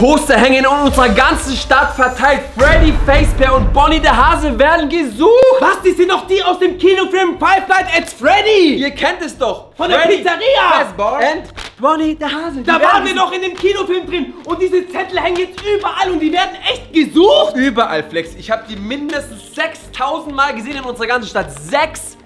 Poster hängen in unserer ganzen Stadt verteilt. Freddy Facebear und Bonnie der Hase werden gesucht. Was, die sind doch die aus dem Kinofilm Five Nights at Freddy! Ihr kennt es doch. Von der Freddy Pizzeria! Fazbear and Bonnie der Hase. Da waren wir doch in dem Kinofilm drin und diese Zettel hängen jetzt überall und die werden echt gesucht! Überall, Flex. Ich habe die mindestens 6000 Mal gesehen in unserer ganzen Stadt. 6000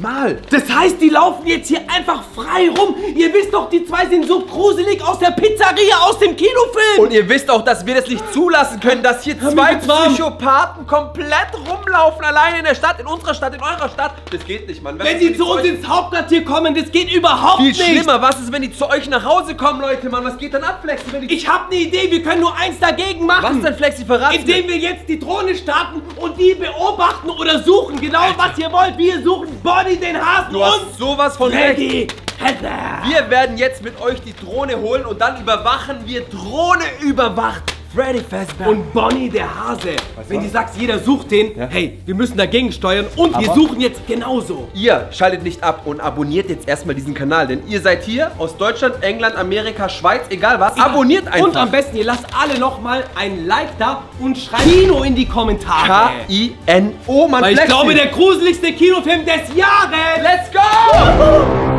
Mal. Das heißt, die laufen jetzt hier einfach frei rum. Ihr wisst doch, die zwei sind so gruselig aus der Pizzeria, aus dem Kinofilm. Und ihr wisst auch, dass wir das nicht zulassen können, dass hier zwei. Psychopathen komplett rumlaufen, alleine in der Stadt, in unserer Stadt, in eurer Stadt. Das geht nicht, Mann. Was wenn ist, die zu uns ins Hauptquartier kommen, das geht überhaupt Viel nicht. schlimmer, was ist, wenn die zu euch nach Hause kommen, Leute, Mann? Was geht dann ab, Flexi? Ich habe eine Idee, wir können nur eins dagegen was machen. denn, Flexi? Verraten Indem wir jetzt die Drohne starten und die beobachten oder suchen. Genau was ihr wollt. Wir suchen Bonnie den Hasen Du und hast sowas von Fazbear. Wir werden jetzt mit euch die Drohne holen und dann überwachen wir Drohne überwacht. Freddy Fazbear. Und Bonnie der Hase. Wenn du sagst, jeder sucht den, hey, wir müssen dagegen steuern und wir Aber- suchen jetzt genauso. Ihr schaltet nicht ab und abonniert jetzt erstmal diesen Kanal, denn ihr seid hier aus Deutschland, England, Amerika, Schweiz, egal was. Abonniert einfach. Und am besten, ihr lasst alle nochmal ein Like da und schreibt Kino in die Kommentare. K-I-N-O, man Weil ich glaube, der gruseligste Kinofilm des Jahres. Let's go!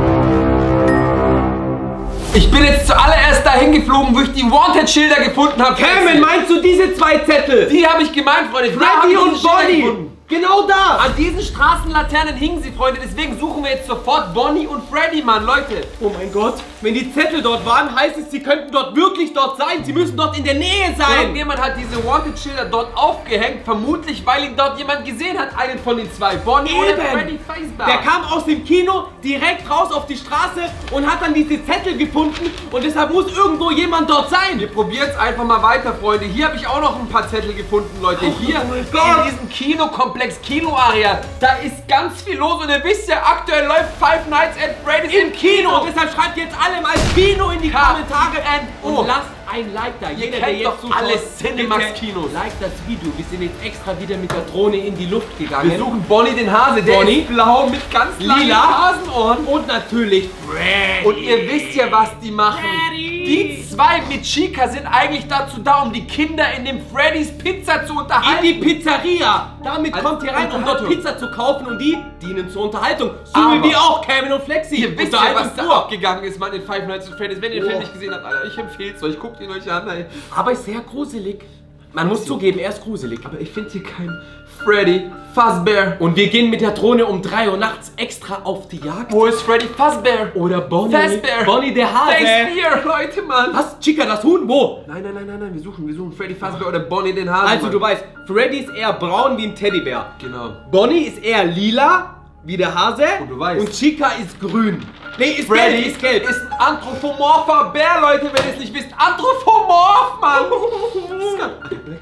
Ich bin jetzt zuallererst dahin geflogen, wo ich die Wanted-Schilder gefunden habe. Cameron, meinst du diese zwei Zettel? Die habe ich gemeint, Freunde. Freddy und Bonnie. Genau da. An diesen Straßenlaternen hingen sie, Freunde. Deswegen suchen wir jetzt sofort Bonnie und Freddy, Mann, Leute. Oh mein Gott, wenn die Zettel dort waren, heißt es, sie könnten dort wirklich dort sein. Sie müssen dort in der Nähe sein. Irgendjemand hat diese Wanted-Schilder dort aufgehängt, vermutlich, weil ihn dort jemand gesehen hat, einen von den zwei. Bonnie oder Eben. Freddy Facebar. Der kam aus dem Kino direkt raus auf die Straße und hat dann diese Zettel gefunden und deshalb muss irgendwo jemand dort sein. Wir probieren es einfach mal weiter, Freunde. Hier habe ich auch noch ein paar Zettel gefunden, Leute. Hier oh mein Gott. in diesem Kinokomplex, Kinoarea, da ist ganz viel los. Und ihr wisst ja, aktuell läuft Five Nights at Freddy's Im Kino. Und deshalb schreibt jetzt alle mal Kino in die K- Kommentare N-O. und lasst ein Like da. Jeder, kennt doch zuschaut, alle Cinemax bitte Kinos. Like das Video. Wir sind jetzt extra wieder mit der Drohne in die Luft gegangen. Wir suchen Bonnie den Hase, der Bonnie. ist blau mit ganz Lila. Hasenohren. und natürlich Freddy. Und ihr wisst ja, was die machen. Freddy. Die zwei mit Chica sind eigentlich dazu da, um die Kinder in dem Freddy's Pizza zu in unterhalten. die Pizzeria. Damit Als kommt ihr rein, um dort. Pizza zu kaufen und die dienen zur Unterhaltung. So Aber- wie wir auch, Kevin und Flexi. Ihr wisst ja, was da abgegangen ist, Mann, in Five Nights at Freddy's. Wenn ihr den Oh. Film nicht gesehen habt, Alter, ich empfehle es euch. Guckt ihn euch an, ey. Aber ist sehr gruselig. Man muss zugeben, er ist gruselig. Aber ich finde hier keinen Freddy Fazbear. Und wir gehen mit der Drohne um 3 Uhr nachts extra auf die Jagd. Wo ist Freddy Fazbear? Oder Bonnie. Fazbear. Bonnie der Hase. Facebear, Leute, Mann. Was? Chica, das Huhn? Wo? Nein, nein, nein, nein, nein, wir suchen, wir suchen Freddy Fazbear oder Bonnie den Hase. Also, Mann. du weißt, Freddy ist eher braun wie ein Teddybär. Genau. Bonnie ist eher lila wie der Hase. Und du weißt. Und Chica ist grün. Nee, ist Freddy gelb, ist gelb. ist ein anthropomorpher Bär, Leute, wenn ihr es nicht wisst. Anthropomorph, Mann.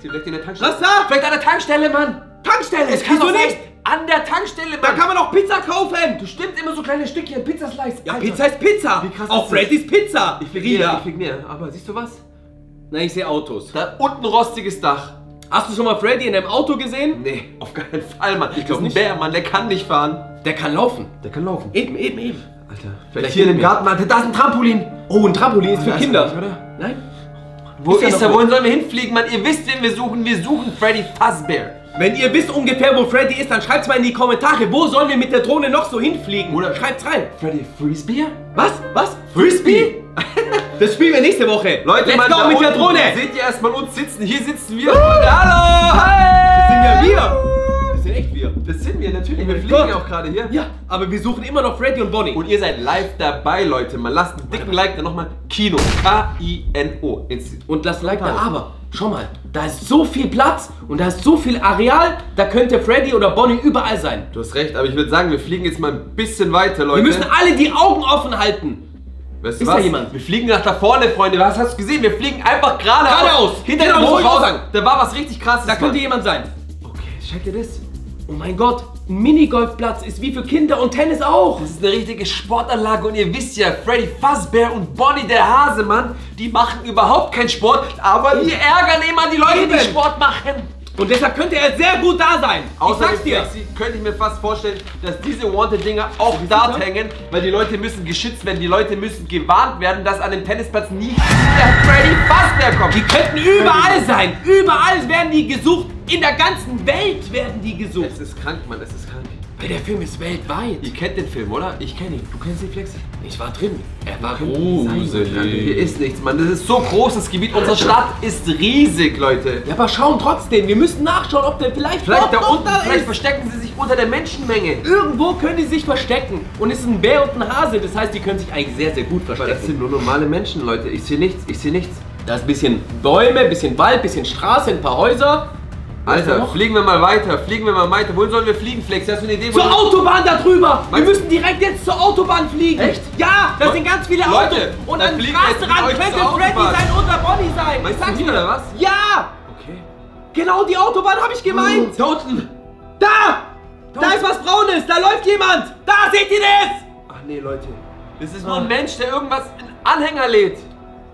Vielleicht, in der Tankstelle. Was da? Vielleicht an der Tankstelle, Mann. Tankstelle. Es kann Wieso nicht? An der Tankstelle, Mann. Da kann man auch Pizza kaufen. Du stimmt immer so kleine Stückchen, Pizzaslice. Ja, Alter. Pizza ist Pizza. Wie krass Auch? Freddy's Pizza. Ich flieg näher, ich flieg näher. Aber siehst du was? Nein, ich sehe Autos. Da unten rostiges Dach. Hast du schon mal Freddy in einem Auto gesehen? Nee, auf keinen Fall, Mann. Ich glaub glaub ein. Bär, Mann, der kann nicht fahren. Der kann laufen. Der kann laufen. Eben, eben, eben. Alter, Vielleicht hier in dem Garten, Alter, da ist ein Trampolin. Oh, ein Trampolin ist für ist Kinder. er nicht, oder? Nein? Wo Ist er ist er? wo? Wohin sollen wir hinfliegen, Mann? Ihr wisst, wen wir suchen. Wir suchen Freddy Fazbear. Wenn ihr wisst ungefähr, wo Freddy ist, dann schreibt's mal in die Kommentare. Wo sollen wir mit der Drohne noch so hinfliegen? Oder- schreibt's rein. Freddy Frisbee? Was? Was? Frisbee? das spielen wir nächste Woche. Leute, Let's Mann, go mit der Drohne. Seht ihr erstmal uns sitzen. Hier sitzen wir. Hallo! Hi! Das sind ja wir. Das sind echt wir. Das sind wir, natürlich. Wir mein fliegen ja auch gerade hier. Ja, aber wir suchen immer noch Freddy und Bonnie. Und ihr seid live dabei, Leute. Man lasst einen dicken Like, dann nochmal Kino. K-I-N-O. Und das Like da aber. Schau mal, da ist so viel Platz und da ist so viel Areal, da könnte Freddy oder Bonnie überall sein. Du hast recht, aber ich würde sagen, wir fliegen jetzt mal ein bisschen weiter, Leute. Wir müssen alle die Augen offen halten. Weißt du Ist was? da jemand? Wir fliegen nach da vorne, Freunde. Was hast du gesehen? Wir fliegen einfach geradeaus. Geradeaus. Hinter dem Hochhaus. Da war was richtig krasses. Da könnte jemand sein. Okay, checkt ihr das? Oh mein Gott, ein Minigolfplatz ist wie für Kinder und Tennis auch. Das ist eine richtige Sportanlage und ihr wisst ja, Freddy Fazbear und Bonnie der Hasemann, die machen überhaupt keinen Sport, aber die ärgern immer die Leute, Eben. die Sport machen. Und deshalb könnte er sehr gut da sein. ich Außerdem sag's dir. Flexi, könnte ich mir fast vorstellen, dass diese Wanted-Dinger auch dort hängen, weil die Leute müssen geschützt werden, die Leute müssen gewarnt werden, dass an dem Tennisplatz nie der Freddy Fazbear kommt. Die könnten überall sein. Überall werden die gesucht. In der ganzen Welt werden die gesucht. Es ist krank, Mann, es ist krank. Der Film ist weltweit. Ihr kennt den Film, oder? Ich kenne ihn. Du kennst ihn, Flexi? Ich war drin. Er war Hier gruselig. ist nichts, Mann. Das ist so groß, das Gebiet. Unsere Stadt ist riesig, Leute. Ja, aber schauen trotzdem. Wir müssen nachschauen, ob der vielleicht, Vielleicht da unten, da vielleicht ist. verstecken sie sich unter der Menschenmenge. Irgendwo können die sich verstecken. Und es ist ein Bär und ein Hase. Das heißt, die können sich eigentlich sehr, sehr gut Aber verstecken. das sind nur normale Menschen, Leute. Ich sehe nichts, ich sehe nichts. Da ist ein bisschen Bäume, ein bisschen Wald, ein bisschen Straße, ein paar Häuser. Alter, fliegen wir mal weiter, fliegen wir mal weiter. Wohin sollen wir fliegen, Flex? Hast du eine Idee? Zur Autobahn da drüber! Wir müssen direkt jetzt zur Autobahn fliegen! Echt? Ja! Da sind ganz viele Leute, Autos! Und dann an fliegen wir jetzt mit Straßenrand könnte Freddy sein oder Bonnie sein! Meinst Ich du oder was? Ja! Okay. Genau die Autobahn habe ich gemeint! Da unten. Da! Da ist was Braunes! Da läuft jemand! Da seht ihr das! Ach nee, Leute. Das ist nur ein Mensch, der irgendwas in Anhänger lädt.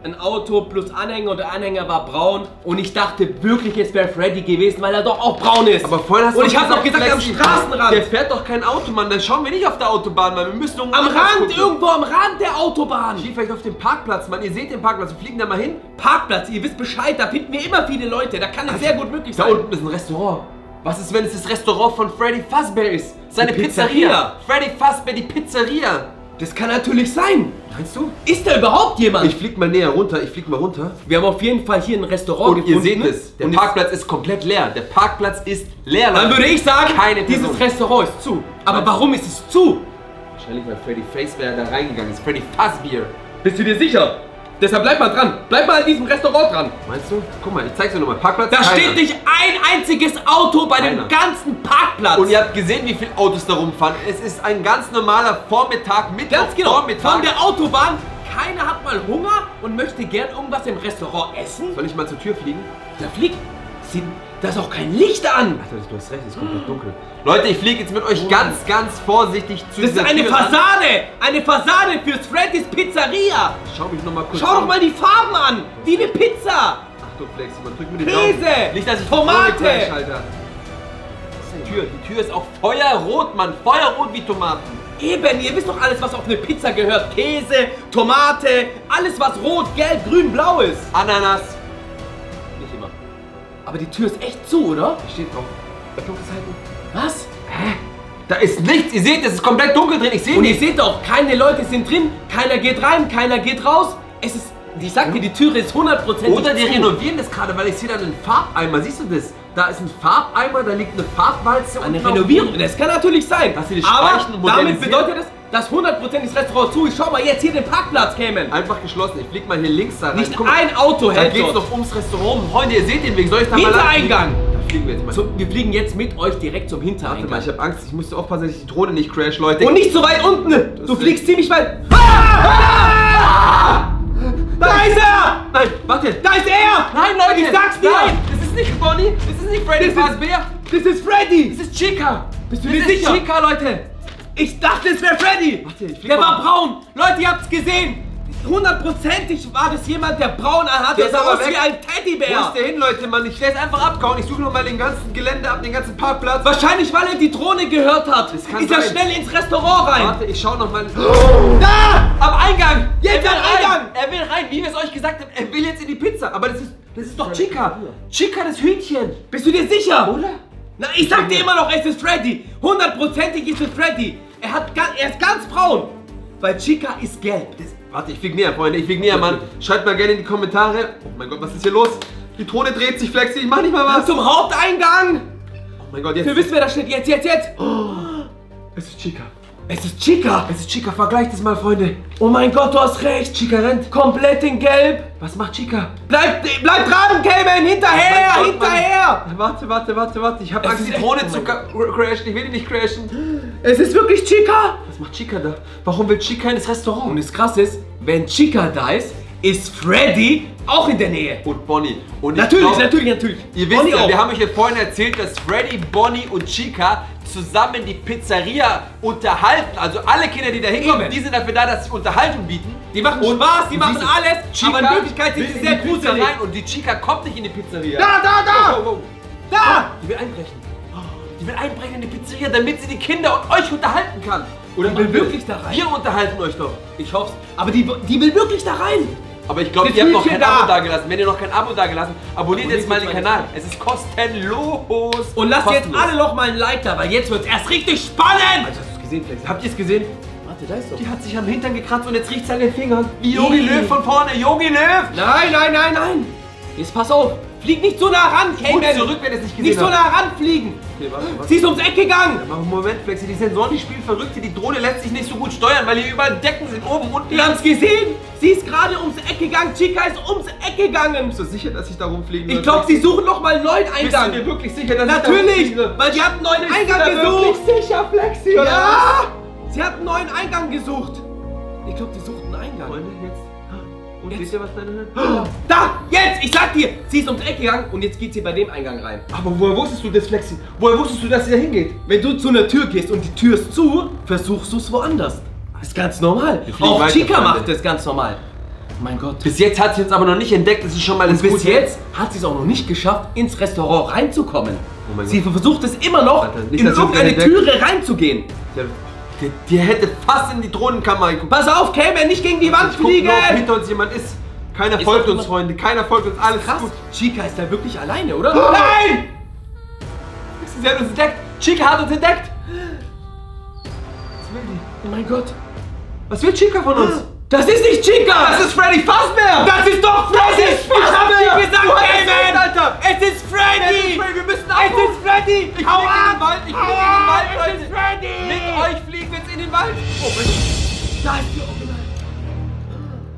Ein Auto plus Anhänger und der Anhänger war braun und ich dachte wirklich, es wäre Freddy gewesen, weil er doch auch braun ist. Aber vorhin hast und du ich habe noch gesagt, am Straßenrand. Der fährt doch kein Auto, Mann. Dann schauen wir nicht auf der Autobahn, Mann. Wir müssen irgendwo am Rand, gucken. irgendwo am Rand der Autobahn. Hier vielleicht auf dem Parkplatz, Mann. Ihr seht den Parkplatz. Wir fliegen da mal hin. Parkplatz, ihr wisst Bescheid, da finden wir immer viele Leute, da kann es sehr gut möglich Da sein. unten ist ein Restaurant. Was ist, wenn es das Restaurant von Freddy Fazbear ist? Seine Pizzeria. Pizzeria. Freddy Fazbear, die Pizzeria. Das kann natürlich sein. Meinst du? Ist da überhaupt jemand? Ich flieg mal näher runter. Ich flieg mal runter. wir haben auf jeden Fall hier ein Restaurant Und ihr gefunden. seht es. Der Und Parkplatz ist komplett leer. Der Parkplatz ist leer. Dann würde ich sagen, Keine Person. dieses Restaurant ist zu. Aber warum ist es zu? Wahrscheinlich, weil Freddy Fazbear da reingegangen ist. Freddy Fazbear. Bist du dir sicher? Deshalb bleib mal dran. Bleib mal an diesem Restaurant dran. Meinst du? Guck mal, ich zeig's dir nochmal. Parkplatz. Da keiner. steht nicht ein einziges Auto bei dem Keiner. ganzen Parkplatz. Und ihr habt gesehen, wie viele Autos da rumfahren. Es ist ein ganz normaler Vormittag, Mittwoch, Ganz genau. Vormittag. Von der Autobahn. Keiner hat mal Hunger und möchte gern irgendwas im Restaurant essen. Soll ich mal zur Tür fliegen? Da fliegt. Sieht, da ist auch kein Licht an. Ach, du hast recht, es ist komplett dunkel. Leute, ich fliege jetzt mit euch ganz, ganz vorsichtig zu Das ist eine Tür. Fassade. Eine Fassade fürs Freddy's Pizzeria. Schau mich nochmal kurz Schau um. doch mal die Farben an. Wie eine Pizza. Achtung, Flexi, man drückt mir den Käse, Daumen. Nicht, dass ich Tomate. Drohne crash, Alter. Die Tür, die Tür ist auch feuerrot, Mann. Feuerrot wie Tomaten. Eben, ihr wisst doch alles, was auf eine Pizza gehört. Käse, Tomate, alles was rot, gelb, grün, blau ist. Ananas. Nicht. Aber die Tür ist echt zu, oder? Da steht drauf. Öffnungszeiten. Was? Da ist nichts. Ihr seht, es ist komplett dunkel drin. Ich sehe Und ihr nichts. seht doch, keine Leute sind drin, keiner geht rein, keiner geht raus. Es ist, ich sag dir, die Türe ist 100% Oder die zu. renovieren das gerade, weil ich sehe da einen Farbeimer. Siehst du das? Da ist ein Farbeimer, da liegt eine Farbwalze. Eine Renovierung, das kann natürlich sein. Dass sie die Aber damit bedeutet das, dass 100% das Restaurant zu ist. Schau mal, jetzt hier den Parkplatz kämen. Einfach geschlossen. Ich flieg mal hier links da rein. Nicht mal, ein Auto Da hält geht's dort. noch ums Restaurant. Freunde, ihr seht den Weg. Soll ich da mal Hintereingang. Da fliegen wir jetzt mal. So, wir fliegen jetzt mit euch direkt zum Warte mal, Hintereingang. ich habe Angst. Ich musste aufpassen, dass ich die Drohne nicht crash, Leute. Und nicht so weit unten. Du ist fliegst ziemlich weit. Ah! Da ist er! Nein, warte. Da ist er! Nein, Leute. Ich sag's dir! Nein, das ist nicht Bonnie. Das ist nicht Freddy Das ist- Fazbear. Das ist Freddy! Das ist Chica. Bist du das dir ist sicher? Chica, Leute. Ich dachte, es wäre Freddy! Warte, ich der war braun! Leute, ihr habt's gesehen! Hundertprozentig war das jemand, der braun anhat. Der Der sah aus weg. wie ein Wo Teddybär! ist der hin, Leute, Mann? Ich werde einfach abkauen. Ich suche noch mal den ganzen Gelände ab, den ganzen Parkplatz. Wahrscheinlich, weil er die Drohne gehört hat. Ist er sein. schnell ins Restaurant rein. Warte, ich schau noch mal. Da! Am Eingang! Jetzt er am Eingang! rein! Er will rein, wie wir es euch gesagt haben. Er will jetzt in die Pizza. Aber das ist, das ist doch Chica. Chica, das Hühnchen. Bist du dir sicher? Oder? Na, ich sag dir immer noch, es ist Freddy. Hundertprozentig ist es Freddy. Er, hat, er ist ganz braun. Weil Chica ist gelb. Das, Warte, ich flieg näher, Freunde. Ich flieg näher, Mann. Schreibt mal gerne in die Kommentare. Oh mein Gott, was ist hier los? Die Drohne dreht sich, Flexi. Ich mach nicht mal was. zum Haupteingang. Oh mein Gott, Wir jetzt. wissen, wer da steht. Jetzt, jetzt, jetzt. Es ist Chica. Es ist Chica. Es ist Chica. Vergleicht es mal, Freunde. Oh mein Gott, du hast recht. Chica rennt. Komplett in gelb. Was macht Chica? Bleib, bleib dran, Cayman. Hinterher, Oh Gott, hinterher. Warte, warte, warte, warte. Ich hab Es Angst, die Drohne oh zu crashen. Ich will die nicht crashen. Es ist wirklich Chica. Was macht Chica da? Warum will Chica ins Restaurant? Und das Krasse ist, wenn Chica da ist, ist Freddy auch in der Nähe. Und Bonnie. Und ich Natürlich, glaub, natürlich, natürlich. Ihr wisst Bonnie ja, auch. wir haben euch ja vorhin erzählt, dass Freddy, Bonnie und Chica zusammen die Pizzeria unterhalten. Also alle Kinder, die da hinkommen, die sind dafür da, dass sie Unterhaltung bieten. Die machen Und Spaß, die machen alles, Chica aber in Wirklichkeit sind sie sehr gruselig. rein und die Chica kommt nicht in die Pizzeria. Da, da, da! Oh, oh, oh. Da! Die will einbrechen. Die will einbrechen in die Pizzeria, damit sie die Kinder und euch unterhalten kann. Oder Die will wirklich da rein? Wir unterhalten euch doch. Ich hoff's. Aber die, die will wirklich da rein. Aber ich glaube, Jetzt ihr habt noch kein da. Abo dagelassen. Wenn ihr noch kein Abo dagelassen, abonniert Abonniert jetzt mal jetzt den meinen Kanal. Es ist kostenlos. Und lasst jetzt Kostenlos. alle noch mal ein Like da, weil jetzt wird's erst richtig spannend. Alter, hast du es gesehen, Flex? Habt ihr es gesehen? Warte, da ist doch. Die hat sich am Hintern gekratzt und jetzt riecht sie an den Fingern. Wie Yogi. Löw von vorne. Yogi Löw! Nein, nein, nein, nein. Jetzt pass auf. Flieg nicht so nah ran, Gut Cayman. zurück, wenn ihr es nicht gesehen Nicht so nah ranfliegen. Okay, warte, warte. Sie ist ums Eck gegangen. Einen Moment, Flexi, die Sensoren, die spielen verrückt. hier. Die Drohne lässt sich nicht so gut steuern, weil hier überall Decken sind, oben, unten. Wir haben's gesehen. Sie ist gerade ums Eck gegangen. Chica ist ums Eck gegangen. Bist du sicher, dass ich da rumfliegen Ich glaube, sie suchen noch mal einen neuen Bist du Eingang. dir wirklich sicher, dass Natürlich, ich da weil sie hat einen neuen Eingang gesucht. wirklich sicher, Flexi, oder Ja, sie hat einen neuen Eingang gesucht. Ich glaube, die sucht einen? Eingang. Freunde, jetzt. Und Jetzt. seht ihr, was da drin Da, jetzt, ich sag dir, sie ist ums Eck gegangen und jetzt geht sie bei dem Eingang rein. Aber woher wusstest du das, Flexi? Woher wusstest du, dass sie da hingeht? Wenn du zu einer Tür gehst und die Tür ist zu, versuchst du es woanders. Das ist ganz normal. Auch Chica macht das ganz normal. Mein Gott. Bis jetzt hat sie uns aber noch nicht entdeckt, das ist schon mal das bis Gute. jetzt hat sie es auch noch nicht geschafft, ins Restaurant reinzukommen. Oh mein sie versucht es immer noch, Alter, nicht, in irgendeine. Türe reinzugehen. Der, der, der hätte fast in die Drohnenkammer geguckt. Pass auf, Cayman, nicht gegen die Wand Ich guck fliegen! ob hinter uns jemand ist. Keiner Ist folgt uns, Freunde. Keiner folgt uns. Alles Krass, gut. Chica ist da wirklich alleine, oder? Oh! Nein! Sie hat uns entdeckt. Chica hat uns entdeckt. Was will die? Oh mein Gott. Was will Chica von uns? Das ist nicht Chica! Das ist Freddy Fazbear! Das ist doch Freddy! Das ist ich hab dir gesagt, Du recht, Cayman! Alter! Es ist Freddy! Es ist Freddy, wir müssen Es abhauen. ist Freddy! Ich Hau fliege in den! Wald, ich Hau fliege in den Wald! Leute. Es ist Freddy! Mit euch fliegen wir jetzt in den Wald. Oh mein Gott. Da ist die Original.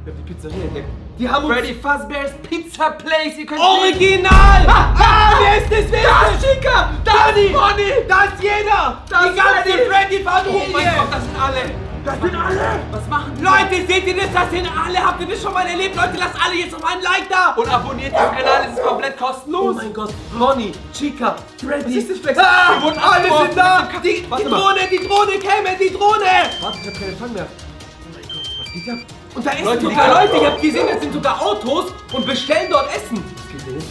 Wir haben die Pizzeria entdeckt. Die haben uns... Freddy Fazbear's Pizza Place. Ihr könnt Original! Ah, wer ist das? Wer Da ist Chica! Da ist Bonnie! Da ist jeder! Da die ganze Freddy. Freddy-Familie! Oh mein Gott, das sind alle. Das sind alle! Was machen die? Leute, seht ihr das? Das sind alle! Habt ihr das schon mal erlebt? Leute, lasst alle jetzt noch mal ein Like da! Und abonniert den Kanal, es ist komplett Oh kostenlos. mein Gott, Bonnie, Chica, Freddy. Was ist das, Flex? Ah, Wir wurden alle abgeworfen. sind da! Die, die. Drohne, die Drohne, Cayman, die Drohne! Warte, ich hab keinen Empfang mehr. Oh mein Gott, was geht ab? Und da essen Leute, die sogar Leute, ich hab gesehen, das sind sogar Autos und bestellen dort Essen.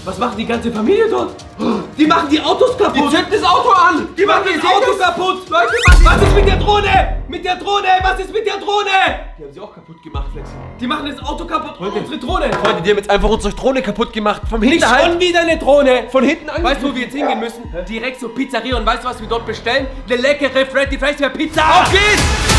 Was macht die ganze Familie dort? Die machen die Autos Die kaputt! zünden das Auto an! Die machen Ihr das Auto kaputt! Leute, was ist mit der Drohne? Mit der Drohne, was ist mit der Drohne? Die haben sie auch kaputt gemacht, Flex. Die machen das Auto kaputt und Leute. unsere Drohne. Freunde, die haben jetzt einfach unsere Drohne kaputt gemacht. Vom Nicht Hinterhalt. schon wieder eine Drohne! Von hinten an. Weißt du, wo wir jetzt hingehen müssen? Direkt zur Pizzeria und weißt du, was wir dort bestellen? Eine leckere Freddy Fazbear Pizza! Auf geht's!